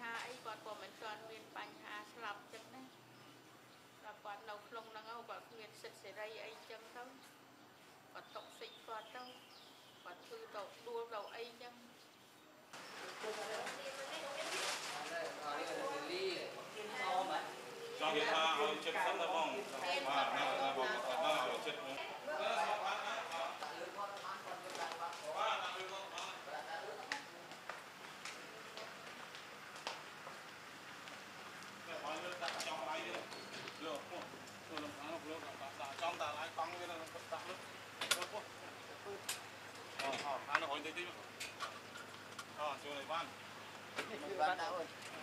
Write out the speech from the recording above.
ថាអីគាត់ក៏មិនទាន់មានបញ្ហាស្លាប់ចឹងណាដល់គាត់នៅក្នុងហ្នឹងគាត់គ្មានសិទ្ធិសេរីអីចឹងទៅគាត់ຕົកសិចគាត់ទៅគាត់ធ្វើទៅដួលទៅអីចឹងគេថាឲ្យចិត្តសិនទៅបងបាទណាបង អោអានហុយតិចតិ